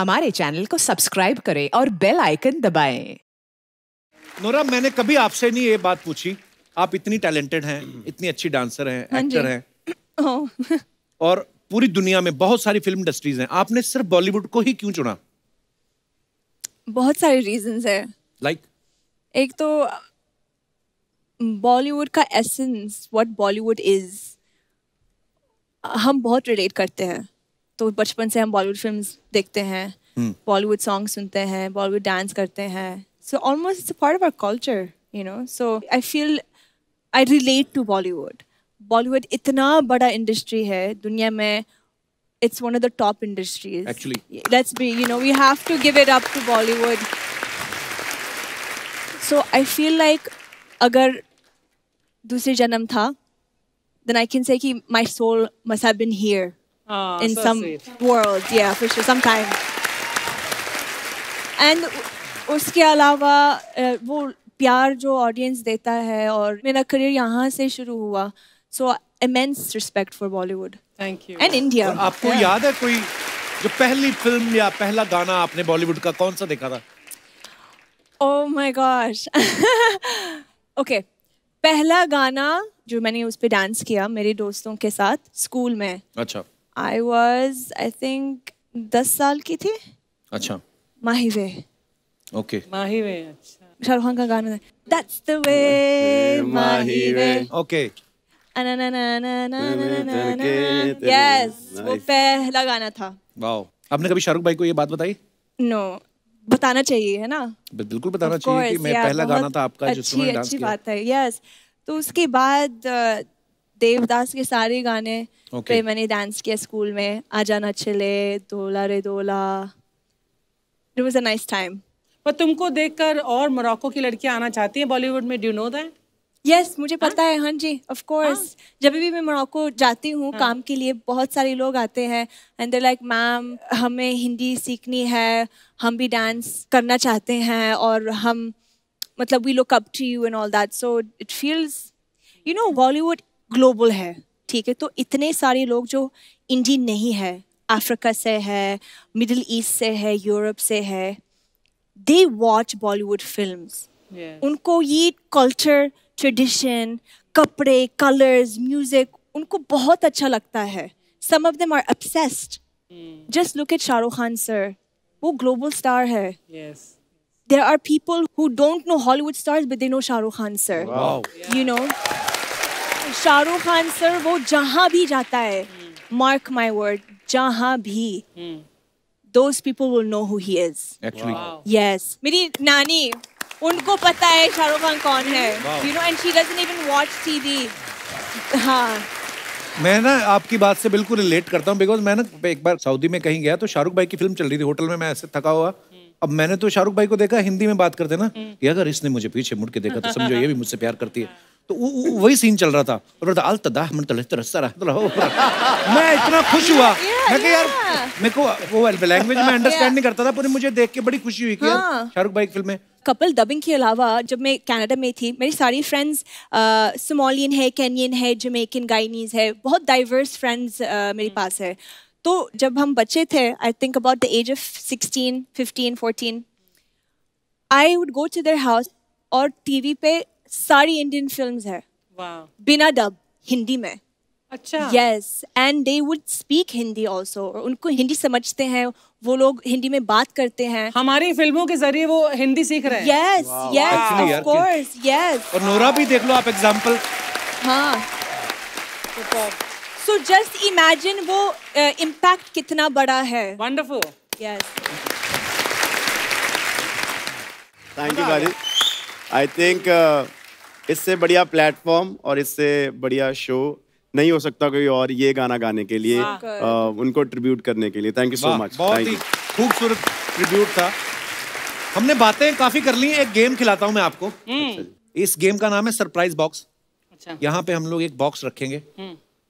हमारे चैनल को सब्सक्राइब करें और बेल आइकन दबाएँ। नोरा मैंने कभी आपसे नहीं ये बात पूछी। आप इतनी टैलेंटेड हैं इतनी अच्छी डांसर हैं हाँ एक्टर हैं। और पूरी दुनिया में बहुत सारी फ़िल्म इंडस्ट्रीज़ हैं। आपने सिर्फ़ बॉलीवुड को ही क्यों चुना? बहुत सारे रीजंस है। Like like? एक तो बॉलीवुड का एसेंस व्हाट बॉलीवुड इज़ हम बहुत रिलेट करते हैं। तो बचपन से हम बॉलीवुड फ़िल्म देखते हैं। hmm. बॉलीवुड सॉन्ग सुनते हैं बॉलीवुड डांस करते हैं। So almost it's part of our culture you know so I feel I relate to Bollywood Bollywood इतना बड़ा इंडस्ट्री है दुनिया में it's one of the top industries let's be you know we have to give it up to Bollywood so I feel like अगर दूसरे जन्म था then I can say my soul must have been here Ah, in so some sweet. world, yeah, for sure, sometime. And उसके अलावा वो प्यार जो audience देता है और मेरा करियर यहाँ से शुरू हुआ सो immense respect for Bollywood Thank you. and India. आपको Yeah. याद है कोई जो पहली फ़िल्म या पहला गाना आपने बॉलीवुड का कौन सा देखा था Oh my gosh. okay. पहला गाना जो मैंने उस पर डांस किया मेरे दोस्तों के साथ स्कूल में अच्छा आई वॉज़ आई थिंक दस साल की थी। अच्छा। माहिवे। ओके। माही में अच्छा। शाहरुख खान का गाना दैट्स द वे माहिवे। ओके। यस वो पहला गाना था। वाओ आपने कभी शाहरुख भाई को ये बात बताई? नो बताना चाहिए है ना? बिल्कुल बताना Of चाहिए कि मैं yeah, पहला गाना था आपका जिसमें अच्छी डांस अच्छी बात है। यस तो उसके बाद अ, देवदास के सारे गाने Okay. पे मैंने डांस किया स्कूल में आजा न चले दोला रे दोला it was a nice time पर तुमको देखकर और मोरक्को की लड़कियाँ आना चाहती हैं बॉलीवुड में? डू नो दैट यस मुझे पता है हाँ जी ऑफ़ कोर्स जब भी मैं मोरक्को जाती हूँ काम के लिए बहुत सारे लोग आते हैं एंड दे लाइक मैम हमें हिंदी सीखनी है हम भी डांस करना चाहते हैं और हम मतलब we look up to you and all that so it feels you know Bollywood global है ठीक है? तो इतने सारे लोग जो इंडियन नहीं है अफ्रीका से है मिडिल ईस्ट से है यूरोप से है दे वॉच बॉलीवुड फ़िल्म उनको ये कल्चर ट्रेडिशन कपड़े कलर्स म्यूज़िक उनको बहुत अच्छा लगता है। Some of them are obsessed just look at Shahrukh Khan sir वो ग्लोबल स्टार है। Are people who don't know Hollywood stars but they know Shahrukh Khan sir. Wow you know? Shahrukh Khan sir वो जहाँ भी जाता है mark my word जहाँ भी those people will know who he is. Actually yes. मेरी नानी उनको पता है शाहरुख खान कौन है। You know and she doesn't even watch TV हाँ। मैं ना आपकी बात से बिल्कुल रिलेट करता हूँ बिकॉज़ मैं ना एक बार सऊदी में कहीं गया तो शाहरुख भाई की फ़िल्म चल रही थी होटल में मैं ऐसे थका हुआ। अब मैंने तो शाहरुख भाई को देखा हिंदी में बात करते ना कि अगर इसने मुझे पीछे मुड़ के देखा तो समझो ये भी मुझसे प्यार करती है। तो वही सीन चल रहा था। और बोलता, "अल तदा मन तले तरसता रहा हो।" मैं इतना खुश हुआ। मैं कहा यार मेरे को वो लैंग्वेज में अंडरस्टैंड नहीं करता था पर मुझे देख के बड़ी खुशी हुई कि यार हाँ। शाहरुख भाई की फ़िल्म में कपल डबिंग के अलावा जब मैं कनाडा में थी मेरी सारी फ्रेंड्स सोमालियन है केनियन है जमेकिन गाइनीज है बहुत डाइवर्स फ्रेंड्स मेरे पास है। तो जब हम बच्चे थे I think about the age of sixteen fifteen fourteen I would go to their house और टीवी पे सारी इंडियन फिल्म्स है। बिना डब हिंदी में। अच्छा। Yes and they would speak Hindi also उनको हिंदी समझते हैं वो लोग हिंदी में बात करते हैं। हमारी फ़िल्मों के ज़रिए वो हिंदी सीख रहे हैं। Yes yes of course yes और नोरा भी देख लो आप एग्ज़ाम्पल हाँ। सो जस्ट इमेजिन वो इम्पैक्ट कितना बड़ा है। Wonderful yes thank you I think uh, इससे बढ़िया प्लेटफॉर्म और इससे बढ़िया शो नहीं हो सकता कोई और ये गाना गाने के लिए uh, उनको ट्रिब्यूट करने के लिए। थैंक यू सो मच बहुत ही खूबसूरत ट्रिब्यूट था। हमने बातें काफ़ी कर ली एक गेम खिलाता हूँ मैं आपको। इस गेम का नाम है सरप्राइज़ बॉक्स अच्छा। यहाँ पे हम लोग एक बॉक्स रखेंगे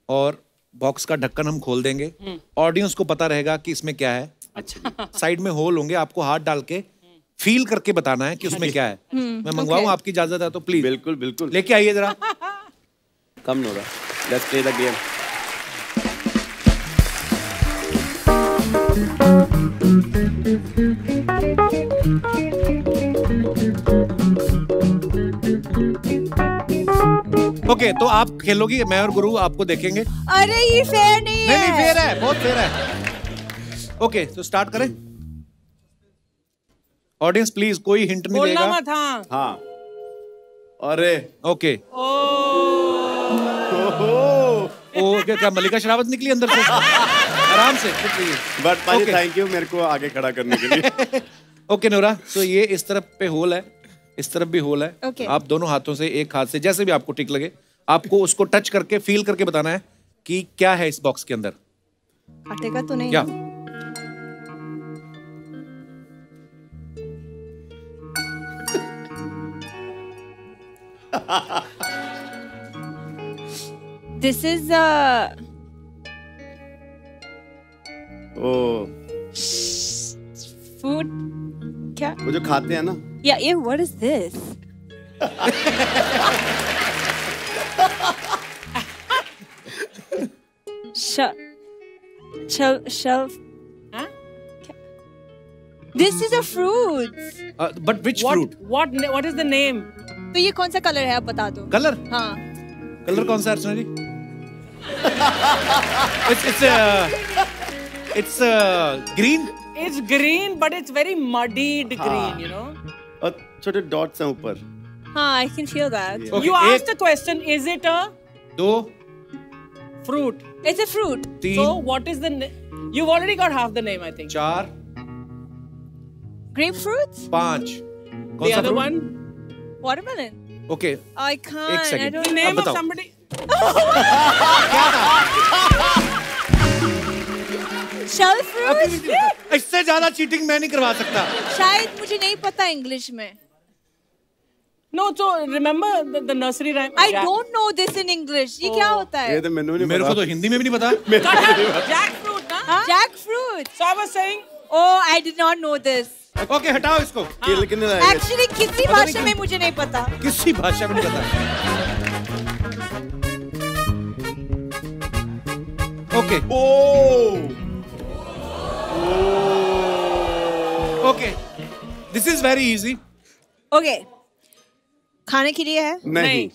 और बॉक्स का ढक्कन हम खोल देंगे। ऑडियंस को पता रहेगा कि इसमें क्या है। अच्छा। साइड में होल होंगे आपको हाथ डाल के फील करके बताना है कि उसमें क्या है। मैं मंगवाऊं आपकी इजाज़त है तो प्लीज़ बिल्कुल बिल्कुल। लेके आइए जरा। Come Nora let's play the game okay तो आप खेलोगी मैं और गुरु आपको देखेंगे। अरे ये फेयर नहीं नहीं है। नहीं फेयर है बहुत फेयर है। ओके तो स्टार्ट करें। ऑडियंस प्लीज़ कोई हिंट नहीं बोलना देगा मत हाँ। हाँ। अरे। ओके। ओ ओ क्या क्या मलिका शरावत निकली अंदर से? आराम से बट भाई थैंक यू मेरे को आगे खड़ा करने के लिए। ओके नोरा तो ये इस तरफ़ पे होल है इस तरफ़ भी होल है। Okay. आप दोनों हाथों से एक हाथ से जैसे भी आपको ठीक लगे आपको उसको टच करके फील करके बताना है कि क्या है इस बॉक्स के अंदर। फटेगा तो नहीं। क्या? This is uh, oh food क्या वो जो खाते हैं ना या ये what is this shelf shelf Huh? This is a fruit but which what fruit what na- what is the name तो ये कौन सा कलर है आप बता दो। कलर? हाँ। कलर कौन सा Archana ji? It's green it's green but it's very muddied green you know और छोटे डॉट्स हैं ऊपर। हाँ I can feel that you ask the question is it a दो। Fruit it's a fruit so what is the you already got half the name I think चार। Grapefruits पाँच। The other one watermelon okay I can't I second. the don't name of somebody. Shell fruit इससे ज़्यादा cheating मैं नहीं करवा सकता शायद मुझे नहीं पता इंग्लिश में no so remember the, the nursery rhyme? I Jack- don't know this in English ये क्या होता है ये तो मैंने नहीं मेरे को तो हिंदी में भी नहीं पता। Jackfruit huh? Jackfruit so i was saying oh I did not know this okay हटाओ इसको। लाएँगे एक्चुअली किसी भाषा में मुझे नहीं पता। किसी भाषा में नहीं पता। Okay oh okay this is very easy okay खाने के लिए है? नहीं।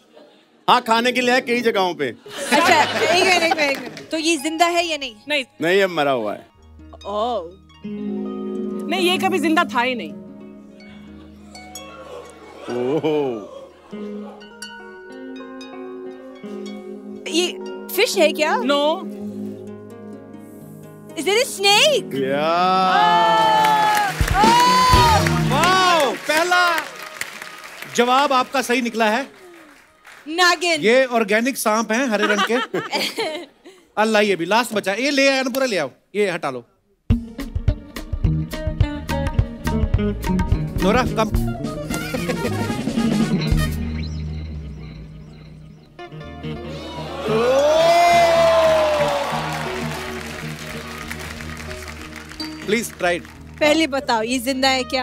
हाँ खाने के लिए है कई जगहों पे। अच्छा एक मिनट एक मिनट तो ये ज़िंदा है या नहीं? नहीं। नहीं अब मरा हुआ है। ओह नहीं ये कभी ज़िंदा था ही नहीं। ओह। ये फ़िश है क्या? No इज़ इट स्नेक या वाओ पहला जवाब आपका सही निकला है। नागिन। ये ऑर्गेनिक सांप हैं हरे रंग के। अल्लाह ये भी लास्ट बचा। ये ले आया ना पूरा ले आओ। ये हटा लो। Nora come. प्लीज़ ट्राई पहले बताओ ये ज़िंदा है क्या?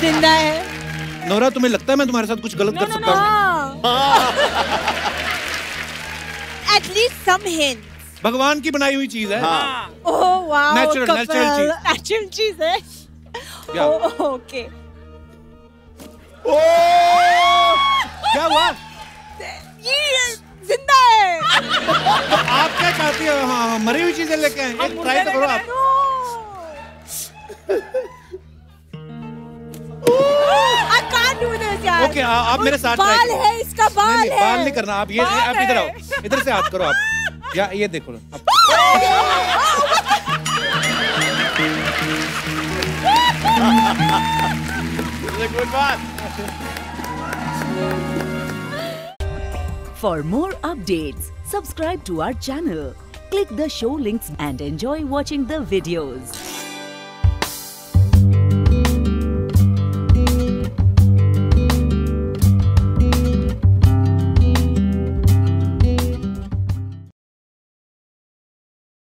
ज़िंदा है? नोरा तुम्हें लगता है मैं तुम्हारे साथ कुछ गलत no, कर सकता हूँ? एटलीस्ट सम हिंट भगवान की बनाई हुई चीज़ है। हाँ। चीज़। नेचुरल चीज़ है। ओके। क्या हुआ? ये ज़िंदा है। आप क्या चाहती हो? हाँ हाँ, मरी हुई चीज़ें लेके आए। एक ट्राई तो करो आप। आई कांट डू दिस यार। ओके आप मेरे साथ try बाल है इसका नहीं, बाल नहीं, है। बाल नहीं करना। आप ये आप इधर आओ। इधर से हाथ करो आप। या ये देखो For more updates, subscribe to our channel, click the show links and enjoy watching the videos.